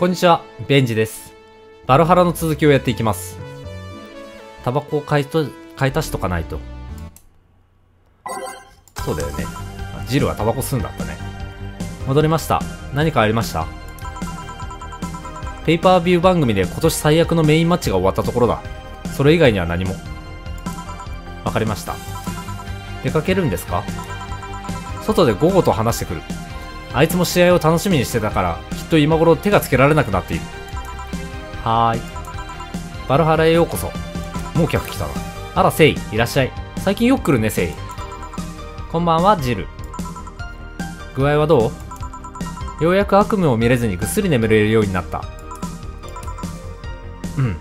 こんにちは、ベンジです。バルハラの続きをやっていきます。タバコを買いと、買い足しとかないと。そうだよね。ジルはタバコ吸うんだったね。戻りました。何かありました？ペーパービュー番組で今年最悪のメインマッチが終わったところだ。それ以外には何も。わかりました。出かけるんですか？外で午後と話してくる。あいつも試合を楽しみにしてたから、きっと今頃手がつけられなくなっている。はーい。バルハラへようこそ。もう客来たな。あら、セイ、いらっしゃい。最近よく来るね、セイ。こんばんは、ジル。具合はどう？ようやく悪夢を見れずにぐっすり眠れるようになった。うん。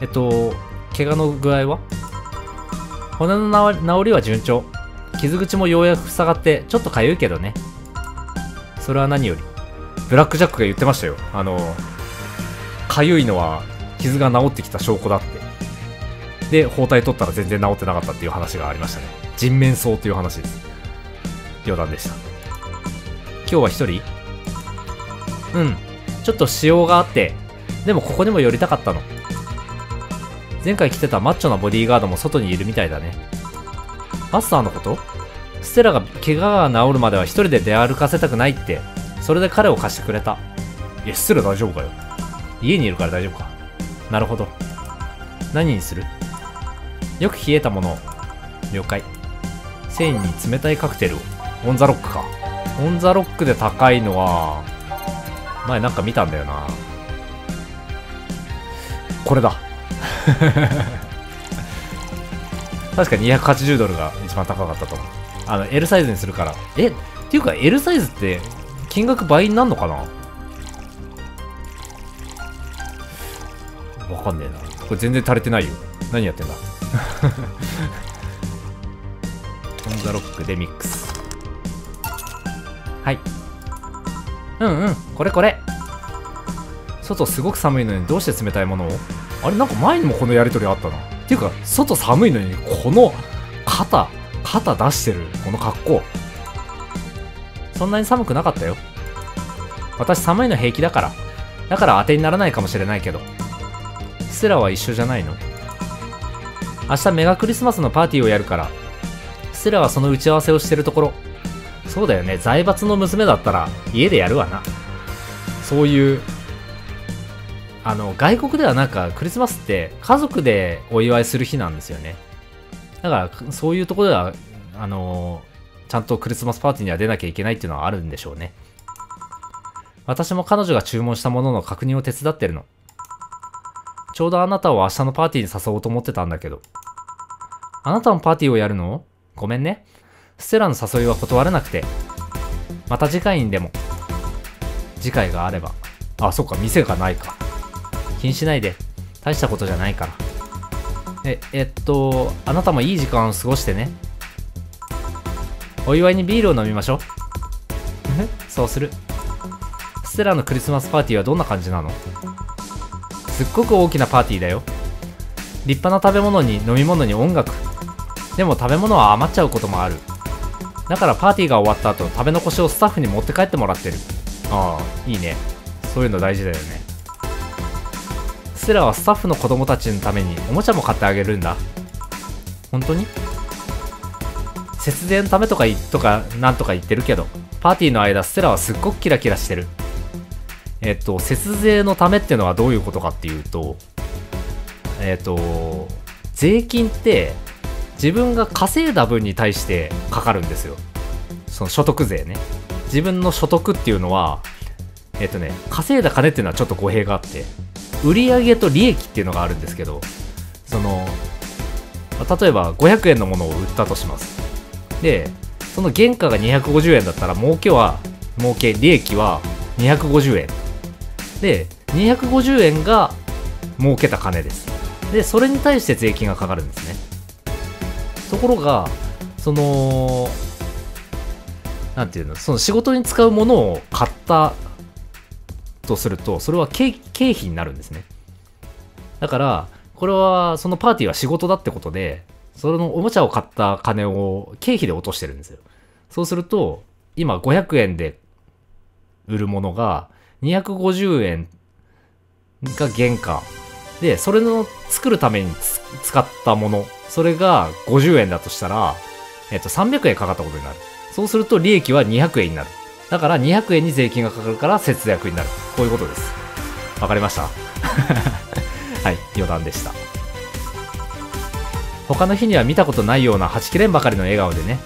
えっと、怪我の具合は？骨の治治りは順調。傷口もようやく塞がって、ちょっと痒いけどね。それは何より。ブラックジャックが言ってましたよ。あの、痒いのは傷が治ってきた証拠だって。で、包帯取ったら全然治ってなかったっていう話がありましたね。人面草っていう話です。余談でした。今日は一人うん。ちょっと仕様があって、でもここにも寄りたかったの。前回来てたマッチョなボディーガードも外にいるみたいだね。マスターのこと？ステラが怪我が治るまでは一人で出歩かせたくないって、それで彼を貸してくれた。いや、ステラ大丈夫かよ。家にいるから大丈夫か。なるほど。何にする？よく冷えたものを。了解。セイに冷たいカクテルを。オンザロックか。オンザロックで高いのは、前なんか見たんだよな。これだ。確か280ドルが一番高かったと思う。あの、L サイズにするから。え、っていうか L サイズって金額倍になるのかな？わかんねえな。これ全然足りてないよ。何やってんだ？オンザロックデミックス。はい。うんうん、これこれ。外すごく寒いのにどうして冷たいものを？あれなんか前にもこのやりとりあったな。っていうか、外寒いのにこの肩、肩出してるこの格好。そんなに寒くなかったよ。私寒いの平気だから。だから当てにならないかもしれないけど。ステラは一緒じゃないの明日メガクリスマスのパーティーをやるから。ステラはその打ち合わせをしてるところ。そうだよね。財閥の娘だったら家でやるわな。そういうあの外国ではなんかクリスマスって家族でお祝いする日なんですよねだからそういうところではあのちゃんとクリスマスパーティーには出なきゃいけないっていうのはあるんでしょうね。私も彼女が注文したものの確認を手伝ってるの。ちょうどあなたを明日のパーティーに誘おうと思ってたんだけど。あなたもパーティーをやるの？ごめんね。ステラの誘いは断れなくて。また次回にでも。次回があれば。あそっか店がないか。気にしないで。大したことじゃないから。え、えっと、あなたもいい時間を過ごしてね。お祝いにビールを飲みましょう。そうする。ステラのクリスマスパーティーはどんな感じなの？すっごく大きなパーティーだよ。立派な食べ物に飲み物に音楽。でも食べ物は余っちゃうこともある。だからパーティーが終わった後、食べ残しをスタッフに持って帰ってもらってる。ああ、いいね。そういうの大事だよね。ステラはスタッフの子供たちのためにおもちゃも買ってあげるんだ。本当に？節電のためとかいとかなんとか言ってるけどパーティーの間ステラはすっごくキラキラしてる。えっと節税のためっていうのはどういうことかっていうとえっと税金って自分が稼いだ分に対してかかるんですよ。その所得税ね。自分の所得っていうのはえっとね稼いだ金っていうのはちょっと語弊があって売上と利益っていうのがあるんですけどその例えば500円のものを売ったとします。でその原価が250円だったら儲けは儲け利益は250円。で250円が儲けた金です。でそれに対して税金がかかるんですね。ところがそのなんていうのその仕事に使うものを買ったとするとそれは経経費になるんですねだからこれはそのパーティーは仕事だってことでそのおもちゃを買った金を経費で落としてるんですよそうすると今500円で売るものが250円が原価。で、それの作るために使ったもの、それが50円だとしたら、えっと、300円かかったことになる。そうすると利益は200円になる。だから200円に税金がかかるから節約になる。こういうことです。わかりました？はい、余談でした。他の日には見たことないようなはちきれんばかりの笑顔でね。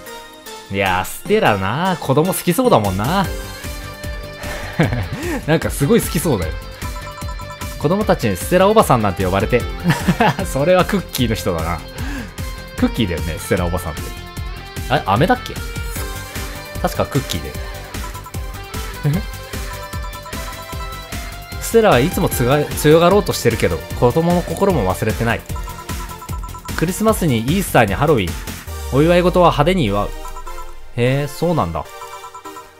いやー、ステラな子供好きそうだもんな なんかすごい好きそうだよ。子供たちにステラおばさんなんて呼ばれて。それはクッキーの人だな。クッキーだよね、ステラおばさんって。あれ、飴だっけ？確かクッキーで。ステラはいつも強がろうとしてるけど、子供の心も忘れてない。クリスマスにイースターにハロウィン。お祝い事は派手に祝う。へえ、そうなんだ。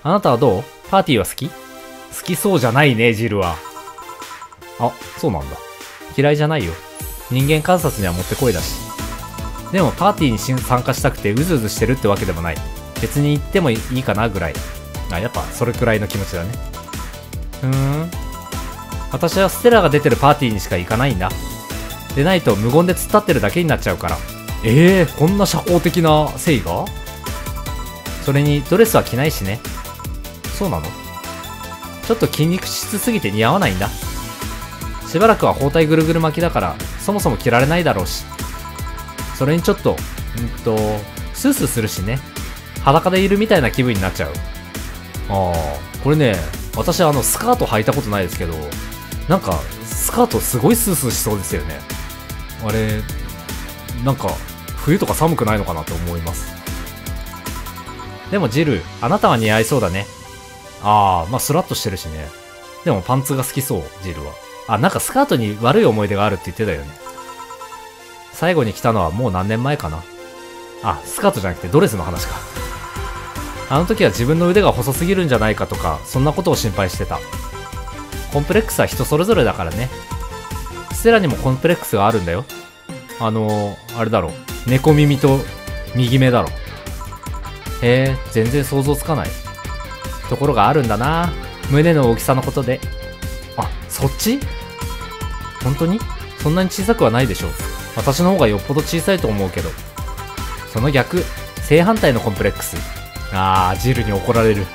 あなたはどう？パーティーは好き？好きそうじゃないね、ジルは。あ、そうなんだ。嫌いじゃないよ。人間観察にはもってこいだし。でもパーティーに参加したくてうずうずしてるってわけでもない。別に行ってもいいかなぐらい。あ、やっぱそれくらいの気持ちだね。ふーん。私はステラが出てるパーティーにしか行かないんだ。でないと無言で突っ立ってるだけになっちゃうから。ええー、こんな社交的な誠意が？それにドレスは着ないしね。そうなの？ちょっと筋肉質すぎて似合わないんだ。しばらくは包帯ぐるぐる巻きだから、そもそも着られないだろうし。それにちょっと、うんと、スースーするしね。裸でいるみたいな気分になっちゃう。ああ、これね、私あの、スカート履いたことないですけど、なんか、スカートすごいスースーしそうですよね。あれ、なんか、冬とか寒くないのかなと思います。でもジル、あなたは似合いそうだね。ああ、まあスラッとしてるしね。でもパンツが好きそう、ジルは。あ、なんかスカートに悪い思い出があるって言ってたよね。最後に来たのはもう何年前かな。あ、スカートじゃなくてドレスの話か。あの時は自分の腕が細すぎるんじゃないかとか、そんなことを心配してた。コンプレックスは人それぞれだからね。ステラにもコンプレックスがあるんだよ。あのー、あれだろ。猫耳と右目だろ。へえ、全然想像つかない。ところがあるんだな。胸の大きさのことで。あ、そっち？本当に？そんなに小さくはないでしょ。私の方がよっぽど小さいと思うけど。その逆、正反対のコンプレックス。あー、ジルに怒られる。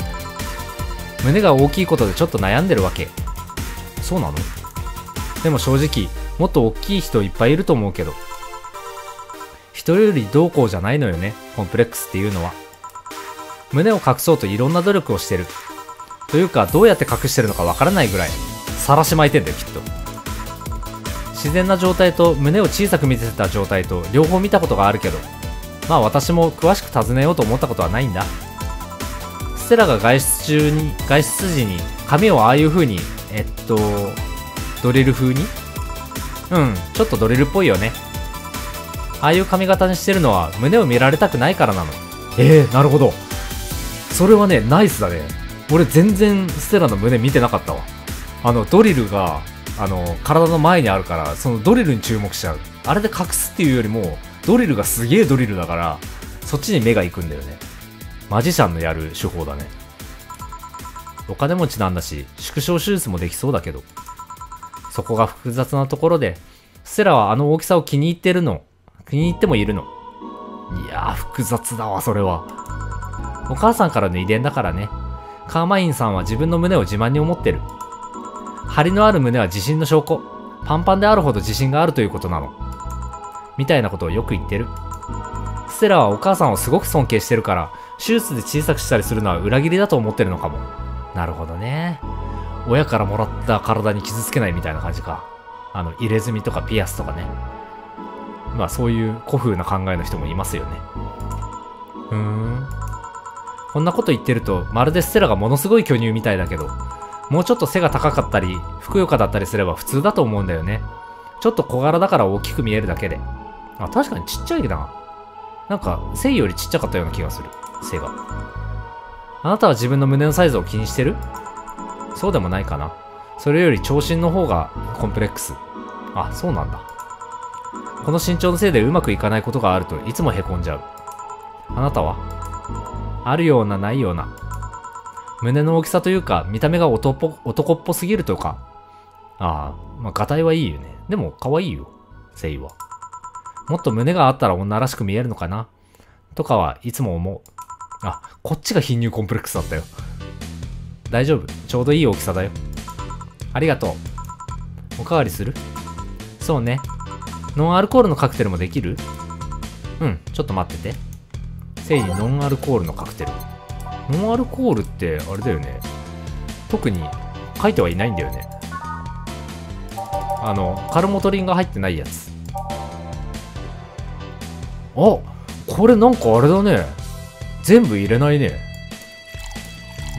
胸が大きいことでちょっと悩んでるわけ。そうなの？でも正直、もっと大きい人いっぱいいると思うけど。人よりどうこうじゃないのよね、コンプレックスっていうのは。胸を隠そうといろんな努力をしてる。というか、どうやって隠してるのかわからないぐらい、晒し巻いてんだよ、きっと。自然な状態と胸を小さく見せた状態と両方見たことがあるけど、まあ私も詳しく尋ねようと思ったことはないんだ。ステラが外出中に、外出時に髪をああいう風にえっと、ドリル風にうん、ちょっとドリルっぽいよね。ああいう髪型にしてるのは胸を見られたくないからなの。ええー、なるほど。それはね、ナイスだね。俺全然ステラの胸見てなかったわ。あの、ドリルが、あの、体の前にあるから、そのドリルに注目しちゃう。あれで隠すっていうよりも、ドリルがすげえドリルだから、そっちに目が行くんだよね。マジシャンのやる手法だね。お金持ちなんだし、縮小手術もできそうだけど。そこが複雑なところで、ステラはあの大きさを気に入ってるの。気に入ってもいるの。いやー、複雑だわ、それは。お母さんからの遺伝だからね。カーマインさんは自分の胸を自慢に思ってる。張りのある胸は自信の証拠。パンパンであるほど自信があるということなの。みたいなことをよく言ってる。ステラはお母さんをすごく尊敬してるから、手術で小さくしたりするのは裏切りだと思ってるのかも。なるほどね。親からもらった体に傷つけないみたいな感じか。あの、入れ墨とかピアスとかね。まあそういう古風な考えの人もいますよね。ふーん。こんなこと言ってると、まるでステラがものすごい巨乳みたいだけど、もうちょっと背が高かったり、ふくよかだったりすれば普通だと思うんだよね。ちょっと小柄だから大きく見えるだけで。あ、確かにちっちゃいな。なんか、背よりちっちゃかったような気がする。背が。あなたは自分の胸のサイズを気にしてる？そうでもないかな。それより長身の方がコンプレックス。あ、そうなんだ。この身長のせいでうまくいかないことがあるといつも凹んじゃう。あなたは？あるようなないような。胸の大きさというか、見た目が男っぽすぎるとか。ああ、まあ、ガタイはいいよね。でも、可愛いよ。セイは。もっと胸があったら女らしく見えるのかなとかはいつも思う。あ、こっちが貧乳コンプレックスだったよ。大丈夫。ちょうどいい大きさだよ。ありがとう。おかわりする？そうね。ノンアルコールのカクテルもできる？うん、ちょっと待ってて。せいにノンアルコールのカクテル。ノンアルコールってあれだよね。特に書いてはいないんだよね。あの、カルモトリンが入ってないやつ。あこれなんかあれだね。全部入れないね。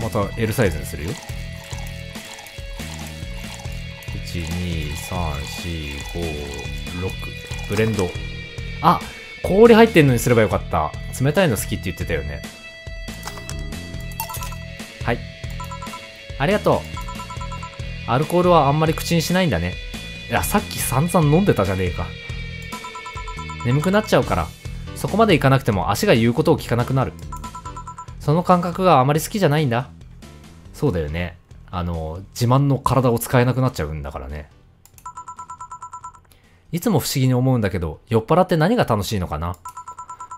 また L サイズにするよ。1、2、3、4、5、6。ブレンド。あ氷入ってんのにすればよかった。冷たいの好きって言ってたよね。はい。ありがとう。アルコールはあんまり口にしないんだね。いや、さっき散々飲んでたじゃねえか。眠くなっちゃうから、そこまでいかなくても足が言うことを聞かなくなる。その感覚があまり好きじゃないんだ。そうだよね。あの、自慢の体を使えなくなっちゃうんだからね。いつも不思議に思うんだけど、酔っ払って何が楽しいのかな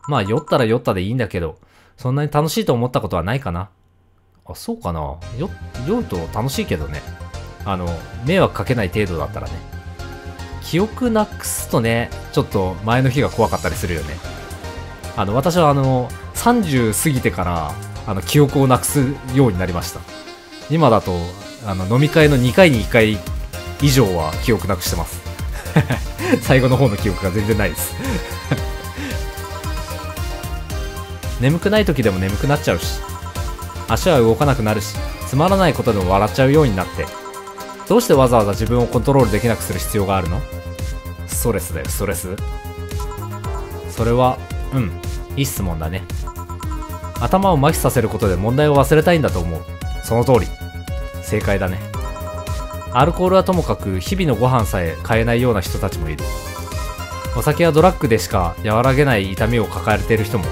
まあ酔ったら酔ったでいいんだけど、そんなに楽しいと思ったことはないかなあ、そうかな酔、酔うと楽しいけどね。あの、迷惑かけない程度だったらね。記憶なくすとね、ちょっと前の日が怖かったりするよね。あの、私はあの、30過ぎてから、あの、記憶をなくすようになりました。今だと、あの、飲み会の2回に1回以上は記憶なくしてます。最後の方の記憶が全然ないです。眠くない時でも眠くなっちゃうし、足は動かなくなるし、つまらないことでも笑っちゃうようになって、どうしてわざわざ自分をコントロールできなくする必要があるの？ストレスだよ、ストレス。それは、うん、いい質問だね。頭を麻痺させることで問題を忘れたいんだと思う。その通り。正解だね。アルコールはともかく日々のご飯さえ買えないような人たちもいる。お酒やドラッグでしか和らげない痛みを抱えている人も。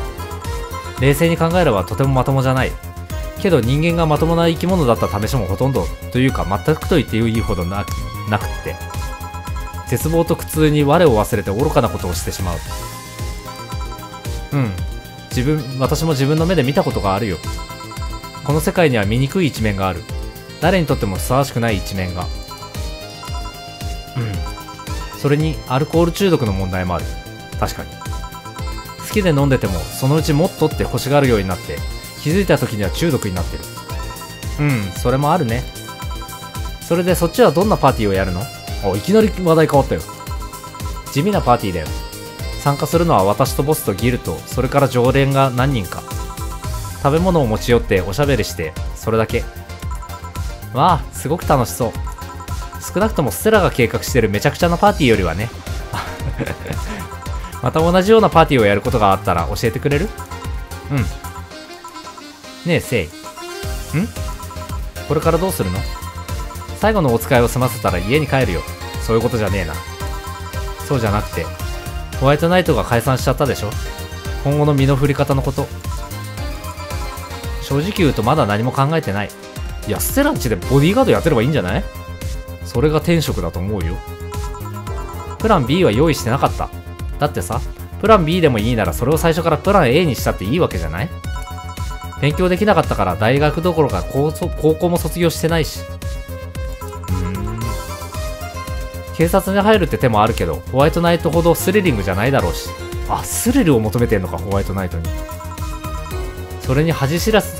冷静に考えればとてもまともじゃない。けど人間がまともな生き物だった試しもほとんどというか全くと言っていいほどななくって。絶望と苦痛に我を忘れて愚かなことをしてしまう。うん。自分、私も自分の目で見たことがあるよ。この世界には醜い一面がある。誰にとってもふさわしくない一面が。うん。それに、アルコール中毒の問題もある。確かに。好きで飲んでても、そのうちもっとって欲しがるようになって、気づいた時には中毒になってる。うん、それもあるね。それでそっちはどんなパーティーをやるの？あ、いきなり話題変わったよ。地味なパーティーだよ。参加するのは私とボスとギルと、それから常連が何人か。食べ物を持ち寄っておしゃべりして、それだけ。わあ、すごく楽しそう。少なくともステラが計画してるめちゃくちゃなパーティーよりはね。また同じようなパーティーをやることがあったら教えてくれる？うん。ねえ、セイ。ん？これからどうするの？最後のお使いを済ませたら家に帰るよ。そういうことじゃねえな。そうじゃなくて、ホワイトナイトが解散しちゃったでしょ？今後の身の振り方のこと。正直言うとまだ何も考えてない。いや、ステランチでボディーガードやってればいいんじゃない？それが天職だと思うよ。プラン B は用意してなかった。だってさ、プラン B でもいいならそれを最初からプラン A にしたっていいわけじゃない？勉強できなかったから大学どころか高高校も卒業してないし。警察に入るって手もあるけど、ホワイトナイトほどスリリングじゃないだろうし。あ、スリルを求めてんのか、ホワイトナイトに。それに恥知らず、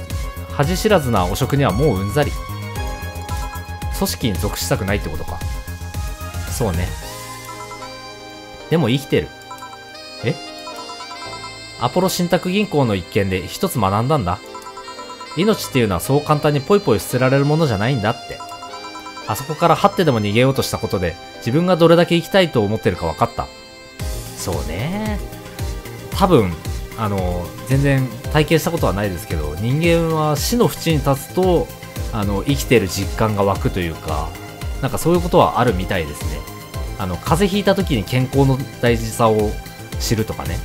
恥知らずな汚職にはもううんざり。組織に属したくないってことか。そうね。でも生きてる。え？アポロ信託銀行の一件で一つ学んだんだ。命っていうのはそう簡単にポイポイ捨てられるものじゃないんだって。あそこから張ってでも逃げようとしたことで自分がどれだけ生きたいと思ってるか分かった。そうね。多分、あの、全然体験したことはないですけど、人間は死の淵に立つと、あの、生きてる実感が湧くというか、なんかそういうことはあるみたいですね。あの、風邪ひいた時に健康の大事さを知るとかね。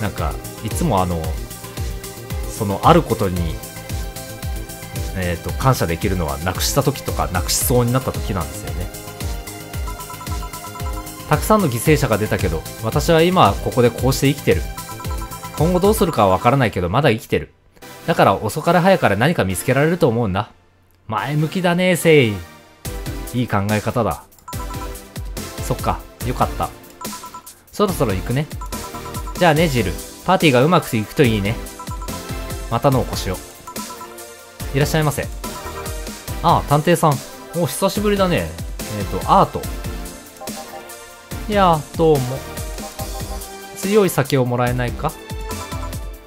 なんか、いつもあの、そのあることにえーと、感謝できるのはなくした時とかなくしそうになった時なんですよね。たくさんの犠牲者が出たけど私は今ここでこうして生きてる。今後どうするかはわからないけどまだ生きてる。だから遅かれ早かれ何か見つけられると思うんだ。前向きだねせいいい考え方だ。そっかよかった。そろそろ行くね。じゃあねジル。パーティーがうまくいくといいね。またのお越しを。いらっしゃいませ。ああ、探偵さん。お、久しぶりだね。えっ、ー、と、アート。いやどうも。強い酒をもらえないか？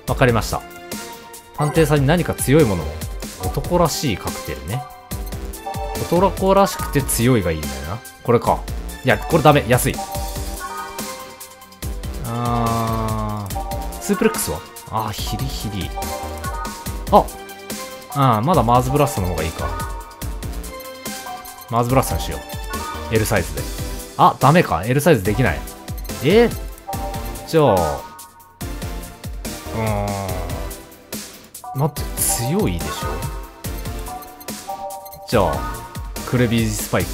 わかりました。探偵さんに何か強いものを。男らしいカクテルね。男らしくて強いがいいんだよな。これか。いや、これダメ。安い。あー。スープレックスは？あー、ヒリヒリ。あああ、まだマーズブラストの方がいいか。マーズブラストにしよう。L サイズで。あ、ダメか。L サイズできない。え？じゃあ、うーん。待って、強いでしょじゃあ、クレビースパイク。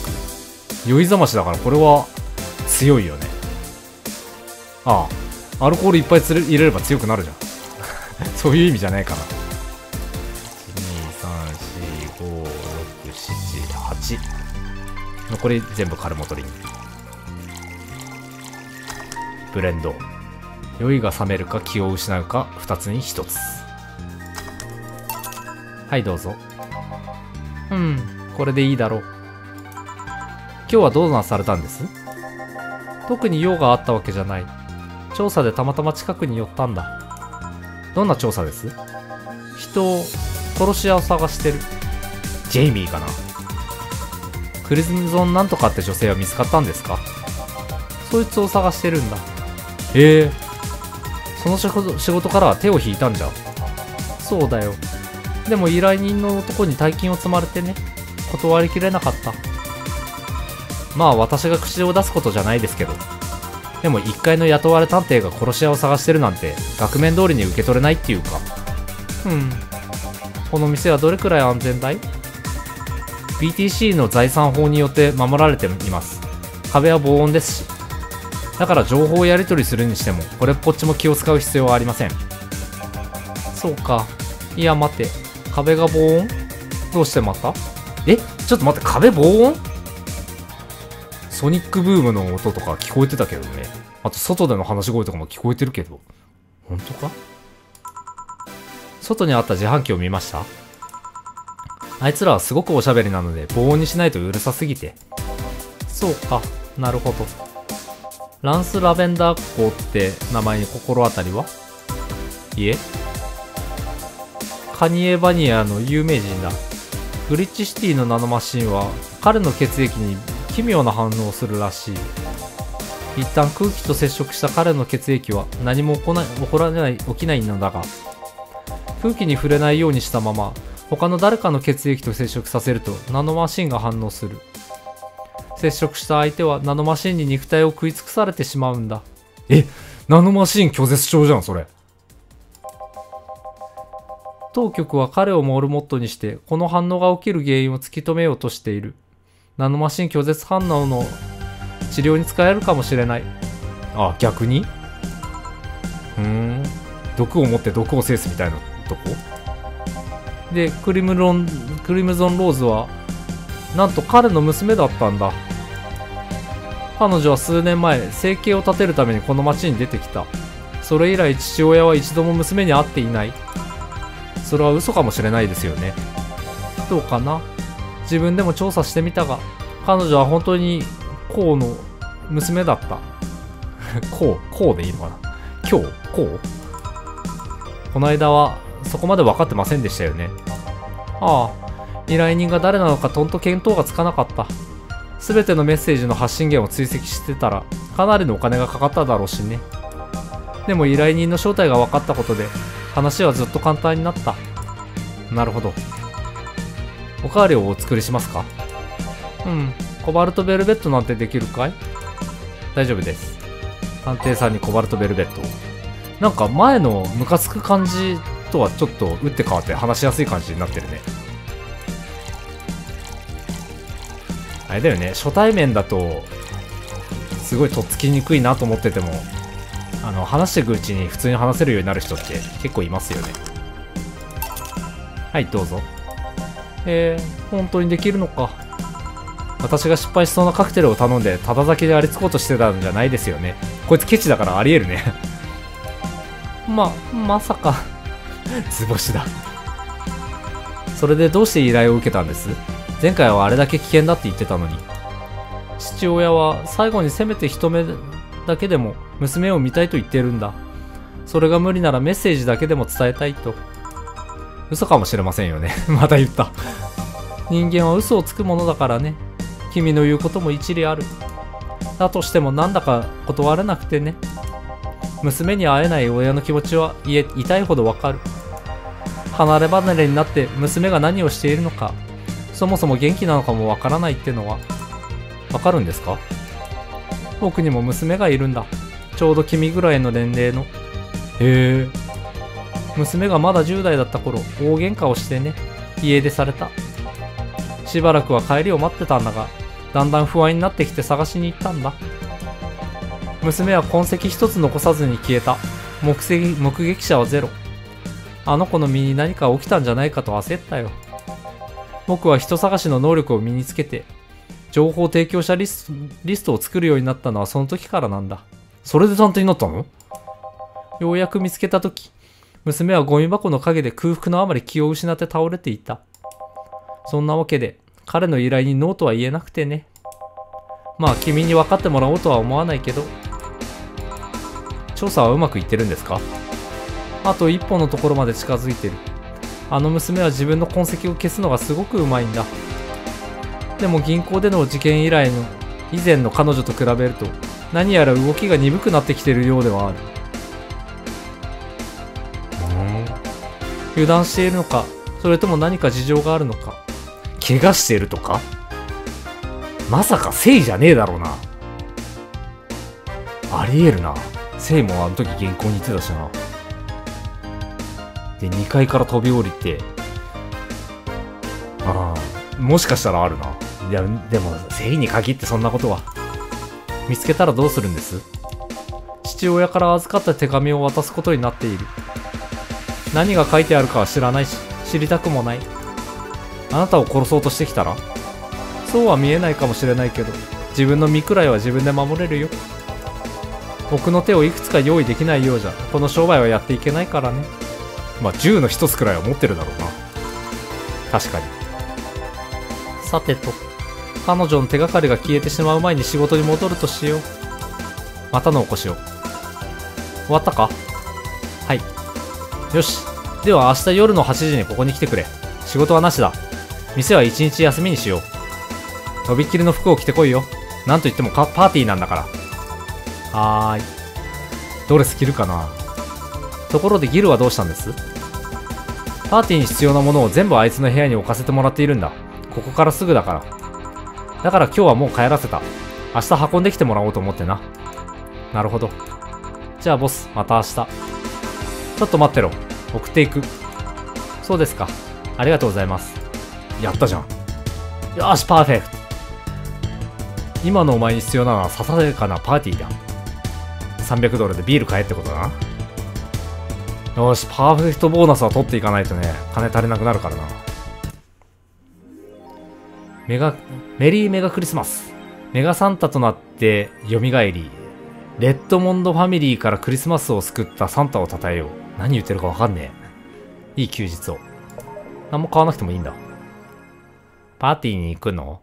酔いざましだからこれは強いよね。ああ、アルコールいっぱい入れれば強くなるじゃん。そういう意味じゃないかな。残り全部カルモトリにブレンド。酔いが冷めるか気を失うか2つに1つ。はいどうぞ。うんこれでいいだろう。今日はどうなされたんです？特に用があったわけじゃない。調査でたまたま近くに寄ったんだ。どんな調査です？人を殺し屋を探してる。ジェイミーかな？クリズムゾンなんとかって女性は見つかったんですか？そいつを探してるんだ。へえ。その仕事仕事からは手を引いたんじゃ？そうだよ。でも依頼人の男に大金を積まれてね断りきれなかった。まあ私が口を出すことじゃないですけど。でも1階の雇われ探偵が殺し屋を探してるなんて額面通りに受け取れないっていうか。うん。この店はどれくらい安全だい？BTC の財産法によって守られています。壁は防音ですしだから情報をやり取りするにしてもこれっぽっちも気を使う必要はありません。そうか。いや待って。壁が防音？どうしてまた？え？ちょっと待って。壁防音？ソニックブームの音とか聞こえてたけどね。あと外での話し声とかも聞こえてるけど。本当か？外にあった自販機を見ました？あいつらはすごくおしゃべりなので防音にしないとうるさすぎて。そうか、なるほど。ランス・ラベンダー校って名前に心当たりは？いえカニエ・バニアの有名人だ。グリッチシティのナノマシンは彼の血液に奇妙な反応をするらしい。一旦空気と接触した彼の血液は何も起こない起こらない起きないのだが空気に触れないようにしたまま他の誰かの血液と接触させるとナノマシンが反応する。接触した相手はナノマシンに肉体を食い尽くされてしまうんだ。えナノマシン拒絶症じゃんそれ。当局は彼をモルモットにしてこの反応が起きる原因を突き止めようとしている。ナノマシン拒絶反応の治療に使えるかもしれない。あ逆に？ふん。毒を持って毒を制すみたいなとこ？でクリムロンクリムゾンローズはなんと彼の娘だったんだ。彼女は数年前生計を立てるためにこの町に出てきた。それ以来父親は一度も娘に会っていない。それは嘘かもしれないですよね。どうかな？自分でも調査してみたが彼女は本当にコウの娘だった。コウコウでいいのかな？今日コウこの間はそこまで分かってませんでしたよね。ああ、依頼人が誰なのかとんと見当がつかなかった。すべてのメッセージの発信源を追跡してたら、かなりのお金がかかっただろうしね。でも依頼人の正体が分かったことで、話はずっと簡単になった。なるほど。おかわりをお作りしますか？うん。コバルトベルベットなんてできるかい？大丈夫です。探偵さんにコバルトベルベットなんか前のムカつく感じとはちょっと打って変わって話しやすい感じになってるね。あれだよね初対面だとすごいとっつきにくいなと思っててもあの話していくうちに普通に話せるようになる人って結構いますよね。はいどうぞ。えー、本当にできるのか。私が失敗しそうなカクテルを頼んでただ酒でありつこうとしてたんじゃないですよね。こいつケチだからありえるね。ままさか。図星だ。それでどうして依頼を受けたんです？前回はあれだけ危険だって言ってたのに。父親は最後にせめて一目だけでも娘を見たいと言ってるんだ。それが無理ならメッセージだけでも伝えたいと。嘘かもしれませんよね。また言った。人間は嘘をつくものだからね。君の言うことも一理ある。だとしてもなんだか断れなくてね。娘に会えない親の気持ちは言え痛いほどわかる。離れ離れになって娘が何をしているのかそもそも元気なのかもわからないってのはわかるんですか？僕にも娘がいるんだ。ちょうど君ぐらいの年齢の。へえ。娘がまだ10代だった頃大喧嘩をしてね家出された。しばらくは帰りを待ってたんだがだんだん不安になってきて探しに行ったんだ。娘は痕跡一つ残さずに消えた。目目撃者はゼロ。あの子の身に何か起きたんじゃないかと焦ったよ。僕は人探しの能力を身につけて情報提供者リスリストを作るようになったのはその時からなんだ。それで探偵になったの？ようやく見つけた時娘はゴミ箱の陰で空腹のあまり気を失って倒れていた。そんなわけで彼の依頼にノーとは言えなくてね。まあ君に分かってもらおうとは思わないけど調査はうまくいってるんですか？あと一歩のところまで近づいてる。あの娘は自分の痕跡を消すのがすごくうまいんだ。でも銀行での事件以来の以前の彼女と比べると何やら動きが鈍くなってきているようではある。油断しているのかそれとも何か事情があるのか。怪我しているとか？まさか誠意じゃねえだろうな。ありえるな。せいもあの時原稿に言ってたしな。で、2階から飛び降りて、ああ、もしかしたらあるな。いや、でも、せいに限ってそんなことは。見つけたらどうするんです？父親から預かった手紙を渡すことになっている。何が書いてあるかは知らないし、知りたくもない。あなたを殺そうとしてきたら？そうは見えないかもしれないけど、自分の身くらいは自分で守れるよ。僕の手をいくつか用意できないようじゃこの商売はやっていけないからねまあ銃の一つくらいは持ってるだろうな。確かに。さてと。彼女の手がかりが消えてしまう前に仕事に戻るとしよう。またのお越しを。終わったか？はい。よし。では明日夜の8時にここに来てくれ。仕事はなしだ。店は一日休みにしよう。とびっきりの服を着てこいよ。なんといってもパーティーなんだから。はーい。ドレス着るかな？ところでギルはどうしたんです？パーティーに必要なものを全部あいつの部屋に置かせてもらっているんだ。ここからすぐだから。だから今日はもう帰らせた。明日運んできてもらおうと思ってな。なるほど。じゃあボス、また明日。ちょっと待ってろ。送っていく。そうですか。ありがとうございます。やったじゃん。よし、パーフェクト。今のお前に必要なのはささやかなパーティーだ。300ドルでビール買えってことだな。よし、パーフェクトボーナスは取っていかないとね、金足りなくなるからな。メガ、メリーメガクリスマス。メガサンタとなって蘇り、レッドモンドファミリーからクリスマスを救ったサンタを称えよう。何言ってるかわかんねえ。いい休日を。何も買わなくてもいいんだ。パーティーに行くの？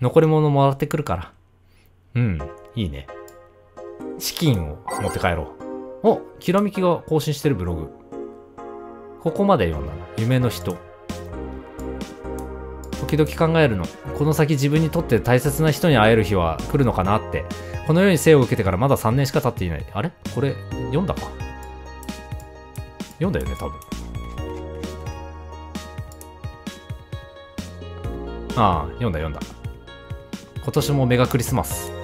残り物もらってくるから。うん、いいね。資金を持って帰ろう。お、きらみきが更新してるブログ。ここまで読んだな。夢の人。時々考えるの。この先自分にとって大切な人に会える日は来るのかなって。この世に生を受けてからまだ3年しか経っていない。あれ？これ、読んだか？読んだよね、多分。ああ、読んだ読んだ。今年もメガクリスマス。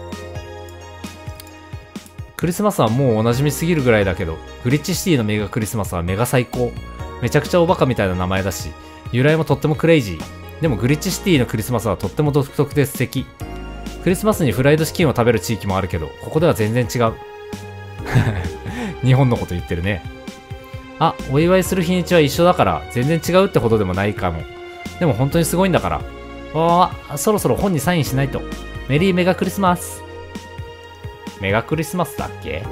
クリスマスはもうお馴染みすぎるぐらいだけど、グリッチシティのメガクリスマスはメガ最高。めちゃくちゃおバカみたいな名前だし、由来もとってもクレイジー。でもグリッチシティのクリスマスはとっても独特で素敵。クリスマスにフライドチキンを食べる地域もあるけどここでは全然違う。日本のこと言ってるね。あお祝いする日にちは一緒だから全然違うってほどでもないかも。でも本当にすごいんだから。わあそろそろ本にサインしないと。メリーメガクリスマス。メガクリスマスだっけ？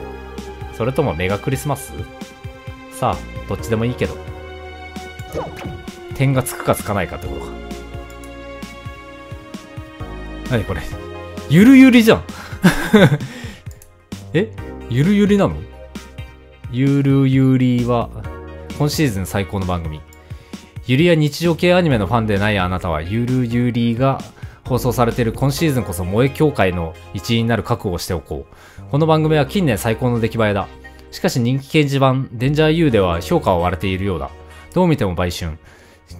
それともメガクリスマス？さあどっちでもいいけど。点がつくかつかないかってことか。何これ？ゆるゆりじゃん。え？ゆるゆりなの？ゆるゆりは今シーズン最高の番組。ゆりや日常系アニメのファンでないあなたはゆるゆりが放送されている今シーズンこそ萌え協会の一員になる覚悟をしておこう。この番組は近年最高の出来栄えだ。しかし人気掲示板デンジャー U では評価は割れているようだ。どう見ても売春。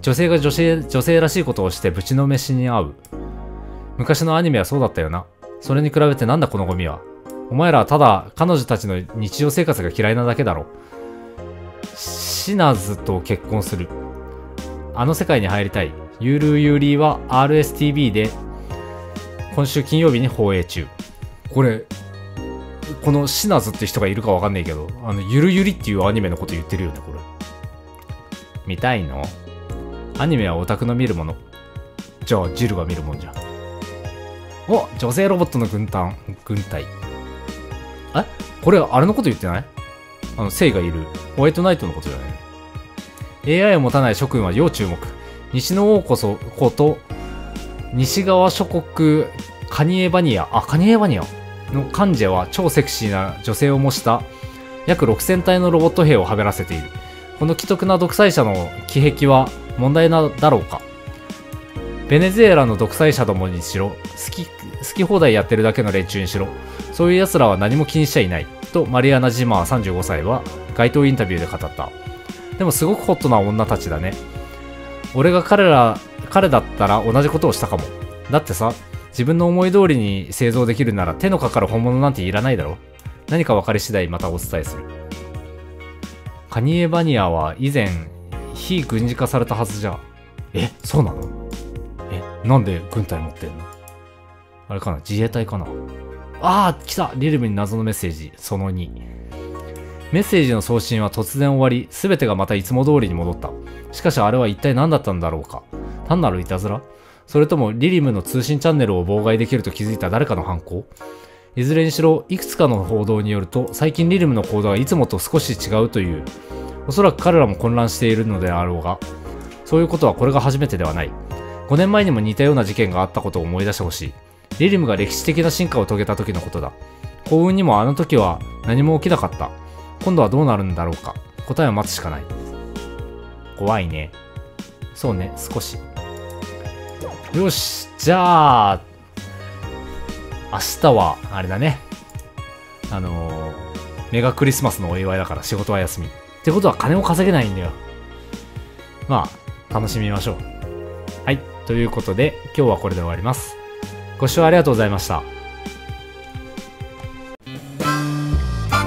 女性が女性女性らしいことをしてぶちのめしに合う。昔のアニメはそうだったよな。それに比べてなんだこのゴミは。お前らはただ彼女たちの日常生活が嫌いなだけだろ。シナズと結婚する。あの世界に入りたい。ゆるゆりは RSTV で今週金曜日に放映中。これこのシナズって人がいるかわかんないけどあのゆるゆりっていうアニメのこと言ってるよねこれ。見たいの？アニメはオタクの見るもの。じゃあジルが見るもんじゃお女性ロボットの軍団軍隊。え？これあれのこと言ってない？あの、聖がいる。ホワイトナイトのことだね。AI を持たない諸君は要注目。西の王こそ、こと、西側諸国、カニエバニア、あ、カニエバニア？の幹事は超セクシーな女性を模した約6000体のロボット兵をはべらせている。この既得な独裁者の気癖は問題なだろうか？ベネズエラの独裁者どもにしろ、好き、好き放題やってるだけの連中にしろ、そういう奴らは何も気にしちゃいない。とマリアナ・ジマー35歳は街頭インタビューで語った。でもすごくホットな女たちだね。俺が彼ら、彼だったら同じことをしたかも。だってさ、自分の思い通りに製造できるなら手のかかる本物なんていらないだろ何か分かり次第またお伝えする。カニエ・バニアは以前、非軍事化されたはずじゃ。え、そうなの？え、なんで軍隊持ってんの？あれかな？自衛隊かな？ああ、来たリルムに謎のメッセージ、その2。メッセージの送信は突然終わり、すべてがまたいつも通りに戻った。しかしあれは一体何だったんだろうか単なるいたずら？それともリリムの通信チャンネルを妨害できると気づいた誰かの犯行？いずれにしろ、いくつかの報道によると、最近リリムの行動はいつもと少し違うという。おそらく彼らも混乱しているのであろうが、そういうことはこれが初めてではない。5年前にも似たような事件があったことを思い出してほしい。リリムが歴史的な進化を遂げた時のことだ。幸運にもあの時は何も起きなかった。今度はどうなるんだろうか。答えを待つしかない。怖いね。そうね、少し。よし、じゃあ、明日は、あれだね。あのー、メガクリスマスのお祝いだから仕事は休み。ってことは金も稼げないんだよ。まあ、楽しみましょう。はい。ということで、今日はこれで終わります。ご視聴ありがとうございました。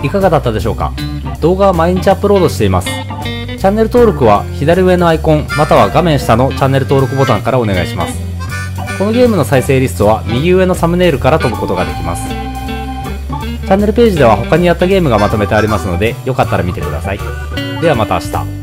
いかがだったでしょうか？動画は毎日アップロードしています。チャンネル登録は左上のアイコンまたは画面下のチャンネル登録ボタンからお願いします。このゲームの再生リストは右上のサムネイルから飛ぶことができます。チャンネルページでは他にやったゲームがまとめてありますのでよかったら見てください。ではまた明日。